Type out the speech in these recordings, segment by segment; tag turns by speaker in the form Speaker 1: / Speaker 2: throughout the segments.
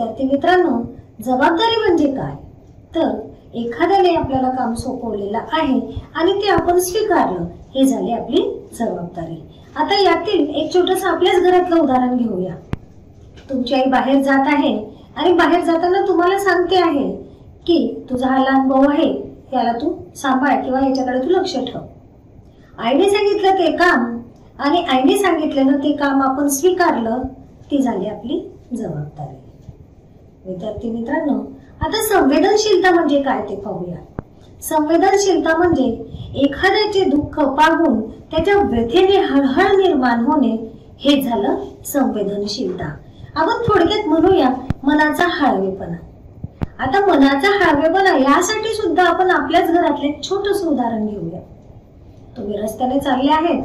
Speaker 1: विद्यार्थी मित्रांनो जबाबदारी म्हणजे काय? तर एखाद्याने आपल्याला काम सोपवलेलं आहे आणि ते आपण स्वीकारलं हे झाली आपली जबाबदारी. आता यातील एक छोटस आपल्याच घरातलं उदाहरण घेऊया. तुमची आई बाहेर जात आहे आणि बाहेर जाताना तुम्हाला सांगते आहे की तुझा हा लहान भाऊ आहे याला तू सांभाळ किंवा याच्याकडे तू लक्ष ठेव. आईने सांगितलं ते काम आणि आईने सांगितलेलं ते काम आपण स्वीकारलं ती झाली आपली जबाबदारी. विद्यार्थी मित्रांनो आता संवेदनशीलता म्हणजे काय ते पाहूया. संवेदनशीलता म्हणजे एखाद्याचे दुःख पाहून त्याच्या व्यथेने हळहळ निर्माण होणे हे झालं संवेदनशीलता. आपण थोडक्यात म्हणूया मनाचा हळवेपणा. आता मनाचा हळवेपणा यासाठी सुद्धा आपण आपल्याच घरातले छोटस उदाहरण घेऊया. तुम्ही रस्त्याने चालले आहेत.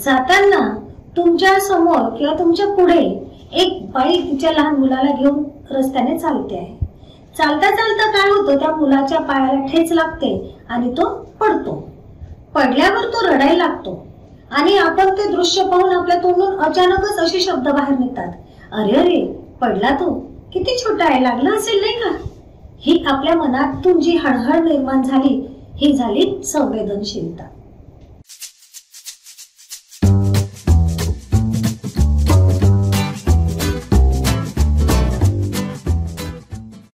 Speaker 1: जाताना तुमच्यासमोर किंवा तुमच्यापुढे एक बाई तिच्या लहान मुलाला घेऊन रस्त्याने चालते आहे. चालता चालता काय होतं त्या मुलाच्या पायाला ठेच लागते आणि तो पडतो. पडल्यावर तो रडायला लागतो. आणि आपण ते दृश्य पाहून आपल्या तोंडून अचानकच असे शब्द बाहेर निघतात. अरे अरे पडला तो. किती छोटा आहे लागला असेल नाही का? ही आपल्या मनातून जी हळहळ निर्माण झाली. ही झाली संवेदनशीलता.